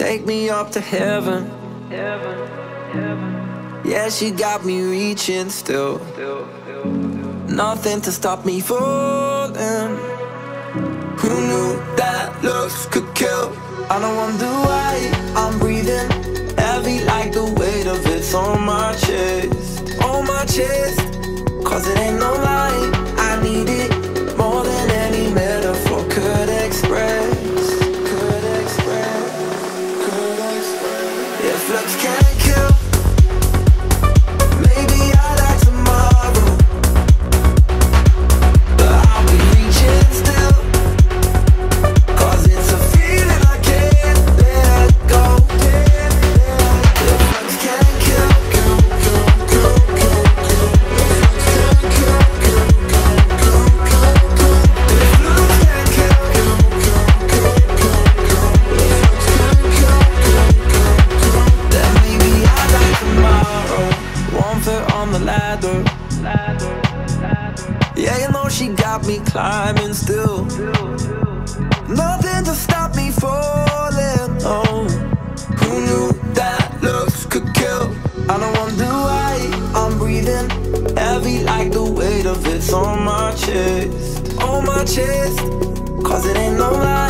Take me up to heaven. Heaven, heaven. Yeah, she got me reaching still. Nothing to stop me falling. Who knew that looks could kill? I don't wonder why I'm breathing heavy like the weight of it's on my chest. On my chest. Cause it ain't no express. If Foot on the ladder. Yeah, you know she got me climbing still. Nothing to stop me falling. Oh, who knew that looks could kill? I don't wonder why I'm breathing heavy like the weight of it's on my chest. On my chest. Cause it ain't no lie.